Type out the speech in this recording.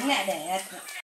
你看这些